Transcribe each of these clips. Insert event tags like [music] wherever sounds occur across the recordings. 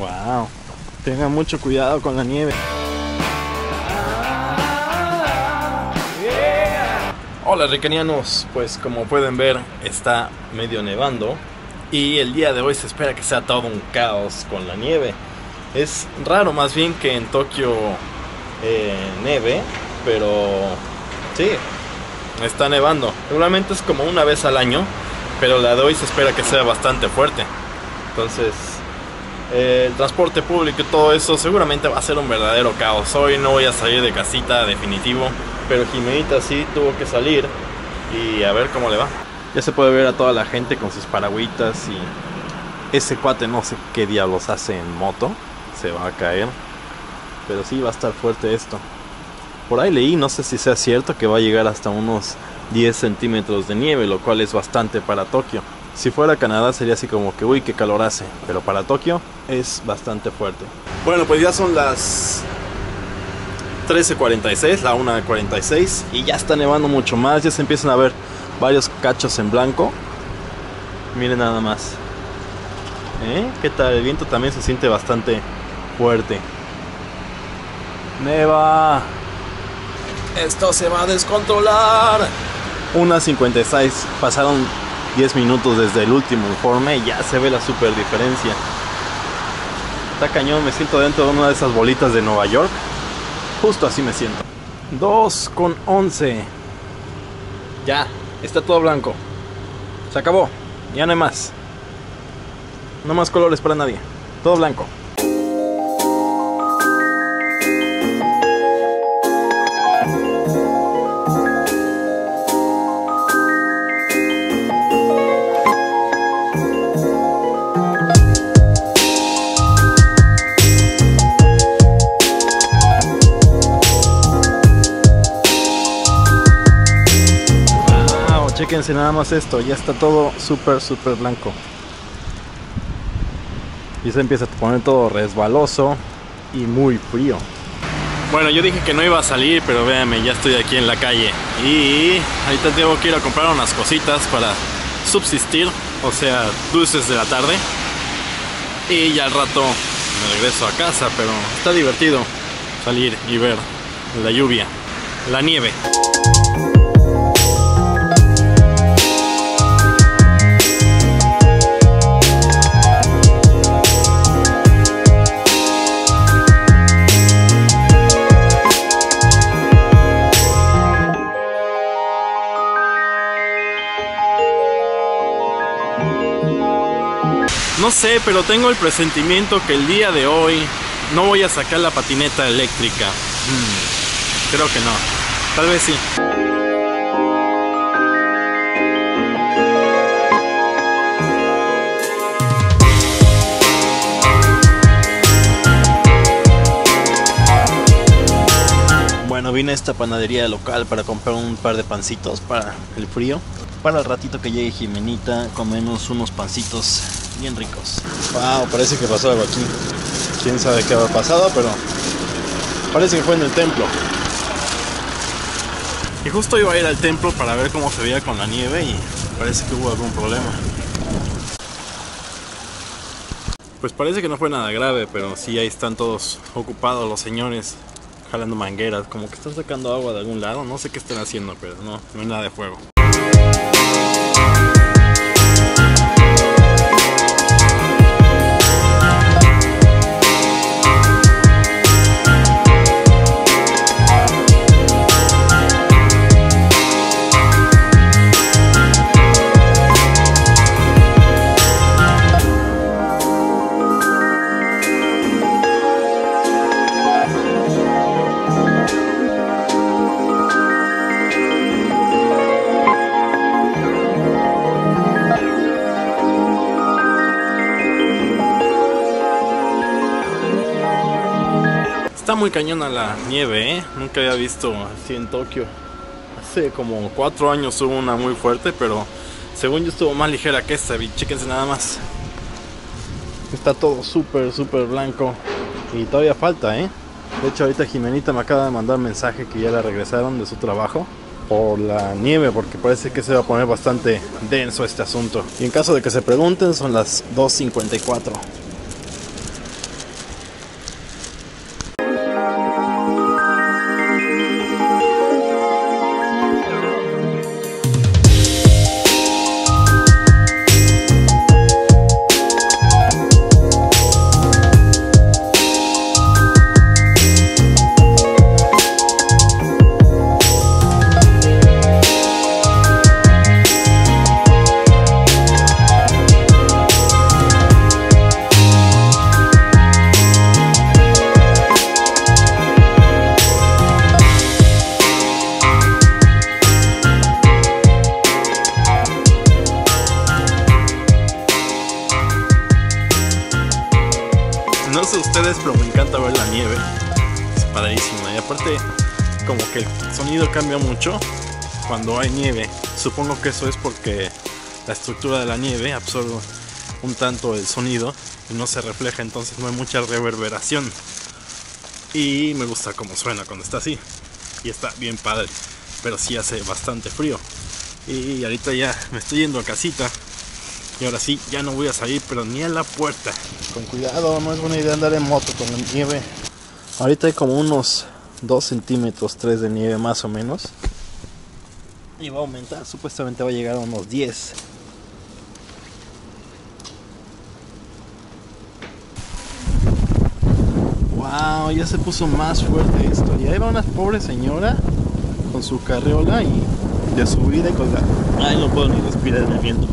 Wow. Tengan mucho cuidado con la nieve. Hola ricanianos, pues como pueden ver está medio nevando y el día de hoy se espera que sea todo un caos con la nieve. Es raro más bien que en Tokio eh, neve, pero sí, está nevando. Regularmente es como una vez al año, pero la de hoy se espera que sea bastante fuerte. Entonces, el transporte público y todo eso seguramente va a ser un verdadero caos. Hoy no voy a salir de casita definitivo, pero Jimenita sí tuvo que salir y a ver cómo le va. Ya se puede ver a toda la gente con sus paragüitas y ese cuate no sé qué diablos hace en moto. Se va a caer. Pero sí va a estar fuerte esto. Por ahí leí, no sé si sea cierto, que va a llegar hasta unos 10 centímetros de nieve, lo cual es bastante para Tokio. Si fuera Canadá sería así como que, uy, qué calor hace. Pero para Tokio es bastante fuerte. Bueno, pues ya son las 13.46, la 1.46 y ya está nevando mucho más. Ya se empiezan a ver varios cachos en blanco. Miren nada más. ¿Eh? ¿Qué tal? El viento también se siente bastante fuerte. Neva. Esto se va a descontrolar. 1.56. Pasaron 10 minutos desde el último informe y ya se ve la super diferencia. Está cañón, me siento dentro de una de esas bolitas de Nueva York. Justo así me siento. 2 con 11. Ya, está todo blanco. Se acabó. Ya no hay más. No más colores para nadie. Todo blanco. Wow, chequense nada más esto. Ya está todo súper, súper blanco. Y se empieza a poner todo resbaloso y muy frío. Bueno, yo dije que no iba a salir, pero véanme, ya estoy aquí en la calle. Y ahorita tengo que ir a comprar unas cositas para subsistir, o sea, dulces de la tarde. Y ya al rato me regreso a casa, pero está divertido salir y ver la lluvia, la nieve. No sé, pero tengo el presentimiento que el día de hoy no voy a sacar la patineta eléctrica. Mm, creo que no. Tal vez sí. Bueno, vine a esta panadería local para comprar un par de pancitos para el frío. Para el ratito que llegue Jimenita, comernos unos pancitos bien ricos. Wow, parece que pasó algo aquí. Quién sabe qué habrá pasado, pero parece que fue en el templo. Y justo iba a ir al templo para ver cómo se veía con la nieve y parece que hubo algún problema. Pues parece que no fue nada grave, pero sí ahí están todos ocupados los señores jalando mangueras, como que están sacando agua de algún lado, no sé qué están haciendo, pero no, no hay nada de fuego. Muy cañona la nieve, ¿eh? Nunca había visto así en Tokio. Hace como cuatro años hubo una muy fuerte, pero según yo estuvo más ligera que esta. Chéquense nada más. Está todo súper, súper blanco. Y todavía falta, ¿eh? De hecho, ahorita Jimenita me acaba de mandar mensaje que ya la regresaron de su trabajo por la nieve, porque parece que se va a poner bastante denso este asunto. Y en caso de que se pregunten, son las 2.54. ustedes, pero me encanta ver la nieve. Es padrísima. Y aparte, como que el sonido cambia mucho cuando hay nieve. Supongo que eso es porque la estructura de la nieve absorbe un tanto el sonido y no se refleja, entonces no hay mucha reverberación. Y me gusta cómo suena cuando está así. Y está bien padre. Pero sí hace bastante frío. Y ahorita ya me estoy yendo a casita. Y ahora sí, ya no voy a salir, pero ni a la puerta. Con cuidado, no es buena idea andar en moto con la nieve. Ahorita hay como unos 2 centímetros, 3 de nieve más o menos. Y va a aumentar, supuestamente va a llegar a unos 10. Wow, ya se puso más fuerte esto. Y ahí va una pobre señora con su carriola y de subida y la. Ay, no puedo ni respirar el viento.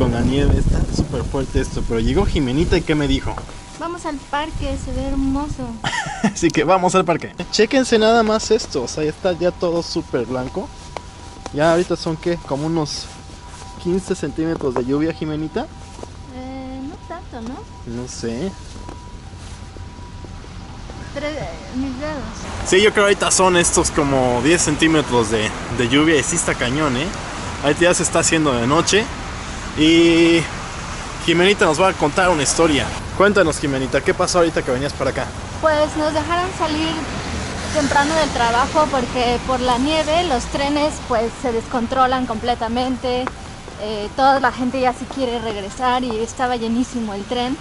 Con la nieve está súper fuerte esto. Pero llegó Jimenita y ¿qué me dijo? Vamos al parque, se ve hermoso. [laughs] Así que vamos al parque. Chéquense nada más esto. O sea, ya está ya todo súper blanco. Ya ahorita son que como unos 15 centímetros de lluvia, Jimenita. Eh, no tanto, ¿no? No sé. Tres, mis dedos. Sí, yo creo ahorita son estos como 10 centímetros de, de lluvia y sí está cañón, ¿eh? Ahorita ya se está haciendo de noche y Jimenita nos va a contar una historia. Cuéntanos, Jimenita, ¿qué pasó ahorita que venías para acá? Pues nos dejaron salir temprano del trabajo porque por la nieve los trenes pues se descontrolan completamente. Eh, toda la gente ya se quiere regresar y estaba llenísimo el tren.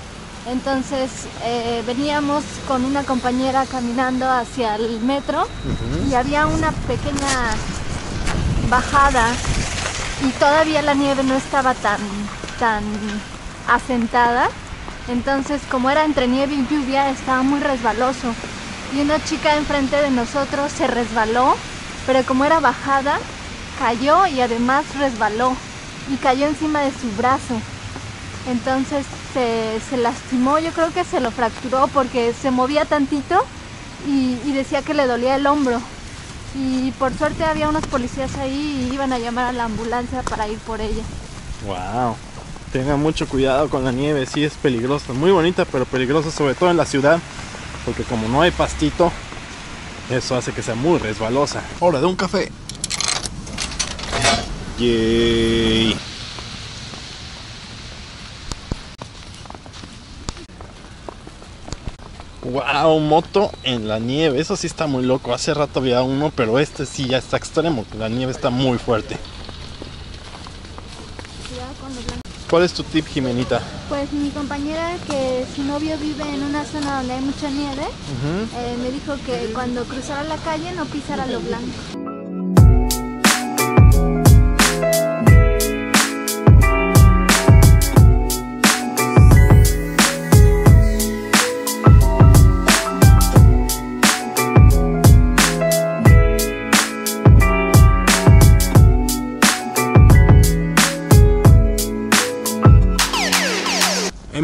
Entonces eh, veníamos con una compañera caminando hacia el metro y había una pequeña bajada y todavía la nieve no estaba tan, tan asentada. Entonces como era entre nieve y lluvia estaba muy resbaloso y una chica enfrente de nosotros se resbaló, pero como era bajada, cayó y además resbaló y cayó encima de su brazo. Entonces se, se lastimó, yo creo que se lo fracturó porque se movía tantito y, y decía que le dolía el hombro. Y por suerte había unos policías ahí y iban a llamar a la ambulancia para ir por ella. Wow. Tengan mucho cuidado con la nieve, sí es peligrosa, muy bonita, pero peligrosa sobre todo en la ciudad, porque como no hay pastito, eso hace que sea muy resbalosa. Hora de un café. Yay. Wow, moto en la nieve, eso sí está muy loco. Hace rato había uno, pero este sí ya está extremo. La nieve está muy fuerte. ¿Cuál es tu tip, Jimenita? Pues mi compañera que su novio vive en una zona donde hay mucha nieve, eh, me dijo que cuando cruzara la calle no pisara lo blanco.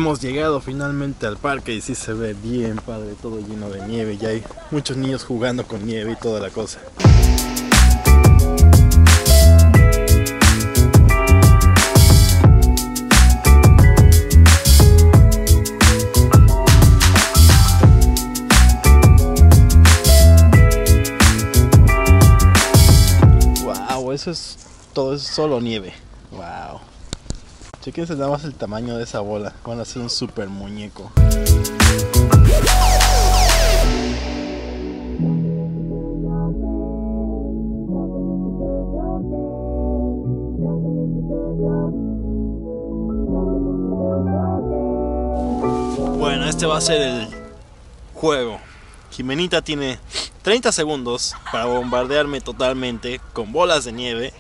Hemos llegado finalmente al parque y sí se ve bien padre, todo lleno de nieve. Ya hay muchos niños jugando con nieve y toda la cosa. Wow, eso es todo es solo nieve. Wow. Chequense nada más el tamaño de esa bola. Van a ser un super muñeco. Bueno, este va a ser el juego. Jimenita tiene 30 segundos para bombardearme totalmente con bolas de nieve.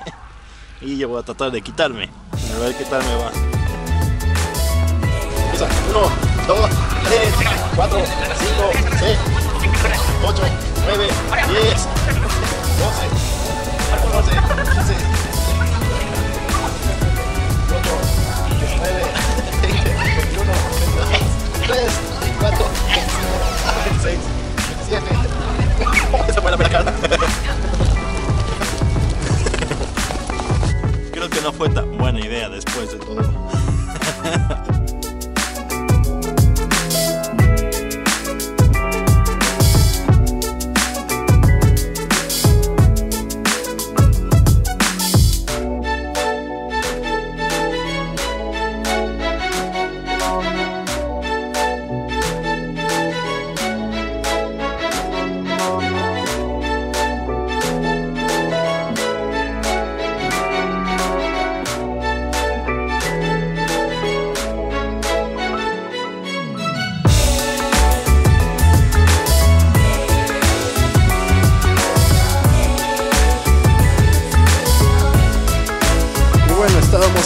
[laughs] y yo voy a tratar de quitarme. A ver qué tal me va. Empieza. 1, 2, 3, 4, 5, 6, 8, 9, 10, 12,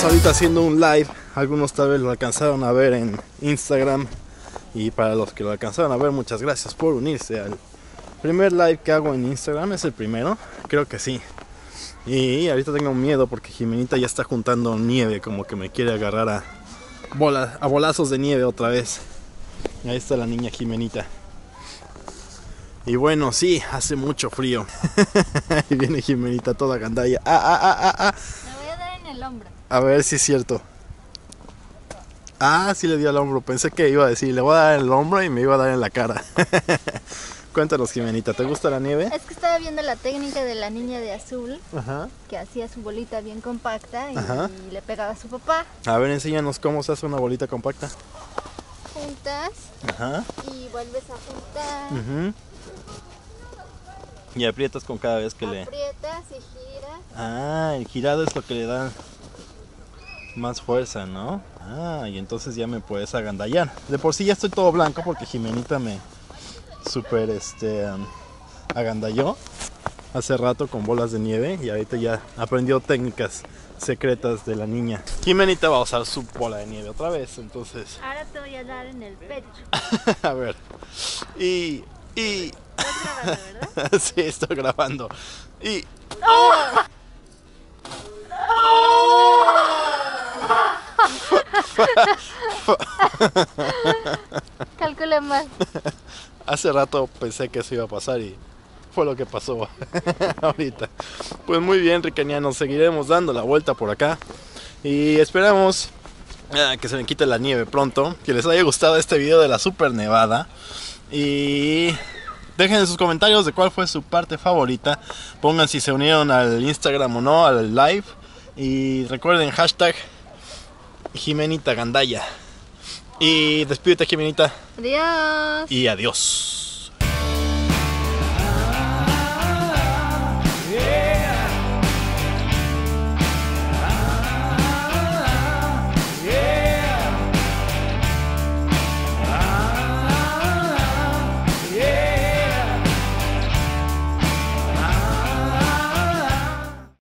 ahorita haciendo un live. Algunos tal vez lo alcanzaron a ver en Instagram. Y para los que lo alcanzaron a ver, muchas gracias por unirse al primer live que hago en Instagram. ¿Es el primero? Creo que sí. Y ahorita tengo miedo porque Jimenita ya está juntando nieve, como que me quiere agarrar a, bola, a bolazos de nieve otra vez. Ahí está la niña Jimenita. Y bueno, sí, hace mucho frío. [laughs] Ahí viene Jimenita toda gandalla. Ah, ah, ah, ah, ah. Hombro. A ver si es cierto. Ah, sí le dio al hombro. Pensé que iba a decir, le voy a dar en el hombro y me iba a dar en la cara. [laughs] Cuéntanos, Jimenita, ¿te gusta la nieve? Es que estaba viendo la técnica de la niña de azul, Ajá. que hacía su bolita bien compacta y, le pegaba a su papá. A ver, enséñanos cómo se hace una bolita compacta. Juntas Ajá. y vuelves a juntar. ujú. Y aprietas con cada vez que le... Aprietas y giras. Ah, el girado es lo que le da más fuerza, ¿no? Ah, y entonces ya me puedes agandallar. De por sí ya estoy todo blanco porque Jimenita me super este um, agandalló hace rato con bolas de nieve y ahorita ya aprendió técnicas secretas de la niña. Jimenita va a usar su bola de nieve otra vez, entonces, Ahora te voy a dar en el pecho. [laughs] a ver. Y y Estás grabando, ¿verdad? [laughs] sí, estoy grabando. Y [laughs] Calcule mal. Hace rato pensé que eso iba a pasar y fue lo que pasó [laughs] ahorita. Pues muy bien, Ricanianos, seguiremos dando la vuelta por acá y esperamos ah, que se me quite la nieve pronto, que les haya gustado este video de la super nevada y dejen en sus comentarios de cuál fue su parte favorita, pongan si se unieron al Instagram o no, al live y recuerden hashtag Jimenita Gandaya. Y despídete Jimenita Adiós. y adiós.